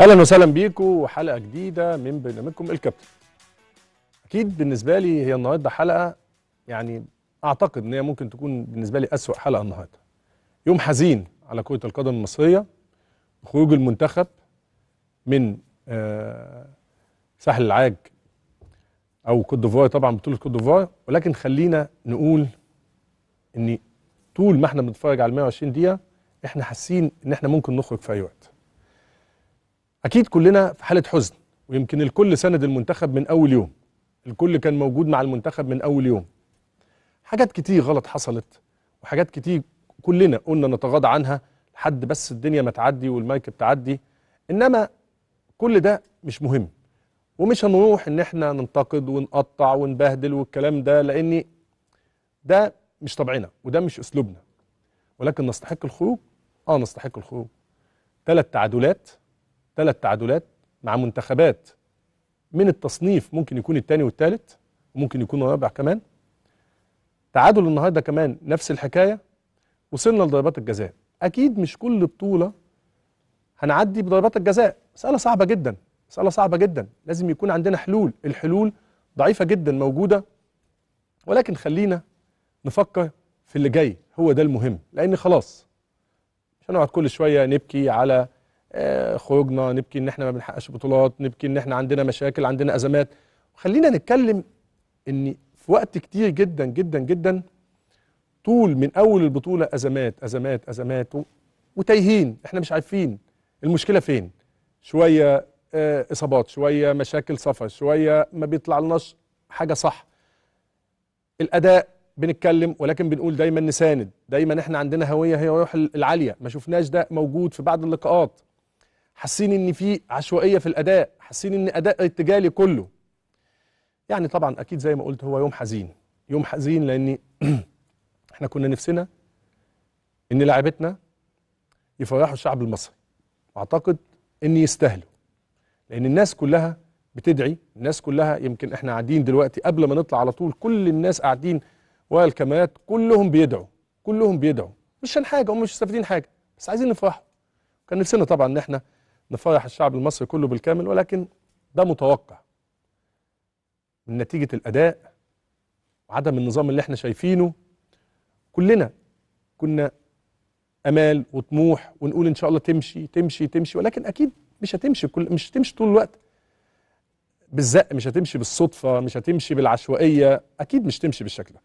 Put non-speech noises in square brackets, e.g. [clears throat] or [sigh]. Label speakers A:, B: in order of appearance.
A: أهلا وسهلا بيكم وحلقة جديدة من برنامجكم الكابتن. أكيد بالنسبة لي هي النهارده حلقة يعني أعتقد إن هي ممكن تكون بالنسبة لي أسوأ حلقة النهارده. يوم حزين على كرة القدم المصرية خروج المنتخب من آه، ساحل العاج أو كوت ديفوار طبعا بطولة كوت ديفوار. ولكن خلينا نقول إن طول ما إحنا بنتفرج على 120 دقيقة إحنا حاسين إن إحنا ممكن نخرج في أي وقت. أكيد كلنا في حالة حزن ويمكن الكل سند المنتخب من أول يوم. الكل كان موجود مع المنتخب من أول يوم. حاجات كتير غلط حصلت وحاجات كتير كلنا قلنا نتغاضى عنها لحد بس الدنيا ما تعدي والمركب تعدي إنما كل ده مش مهم ومش هنروح إن إحنا ننتقد ونقطع ونبهدل والكلام ده لأن ده مش طبعنا وده مش أسلوبنا. ولكن نستحق الخروج؟ آه نستحق الخروج. ثلاث تعادلات ثلاث تعادلات مع منتخبات من التصنيف ممكن يكون الثاني والثالث وممكن يكون الرابع كمان. تعادل النهارده كمان نفس الحكاية وصلنا لضربات الجزاء. أكيد مش كل بطولة هنعدي بضربات الجزاء. مسألة صعبة جدا مسألة صعبة جدا. لازم يكون عندنا حلول. الحلول ضعيفة جدا موجودة. ولكن خلينا نفكر في اللي جاي. هو ده المهم. لأن خلاص مش هنقعد كل شوية نبكي على خروجنا نبكي إن إحنا ما بنحققش بطولات نبكي إن إحنا عندنا مشاكل عندنا أزمات. خلينا نتكلم إن في وقت كتير جدا جدا جدا طول من أول البطولة أزمات أزمات أزمات وتايهين إحنا مش عارفين المشكلة فين. شوية آه، إصابات شوية مشاكل سفر شوية ما بيطلع لناش حاجة صح. الأداء بنتكلم ولكن بنقول دايما نساند دايما إحنا عندنا هوية هي الروح العالية. ما شفناش ده موجود في بعض اللقاءات. حاسين إن في عشوائية في الأداء حاسين إن أداء ارتجالي كله. يعني طبعا أكيد زي ما قلت هو يوم حزين. يوم حزين لأن [clears throat] إحنا كنا نفسنا إن لاعبتنا يفرحوا الشعب المصري. وأعتقد إن يستاهلوا. لأن الناس كلها بتدعي الناس كلها يمكن إحنا قاعدين دلوقتي قبل ما نطلع على طول كل الناس قاعدين ورا الكاميرات كلهم بيدعوا كلهم بيدعوا. مش عشان حاجة هم مش مستفيدين حاجة بس عايزين نفرحوا. كان نفسنا طبعا إن إحنا نفرح الشعب المصري كله بالكامل ولكن ده متوقع من نتيجة الأداء وعدم النظام اللي إحنا شايفينه. كلنا كنا أمال وطموح ونقول إن شاء الله تمشي تمشي تمشي ولكن أكيد مش هتمشي كل مش هتمشي طول الوقت. بالزق مش هتمشي بالصدفة مش هتمشي بالعشوائية أكيد مش تمشي بالشكل ده.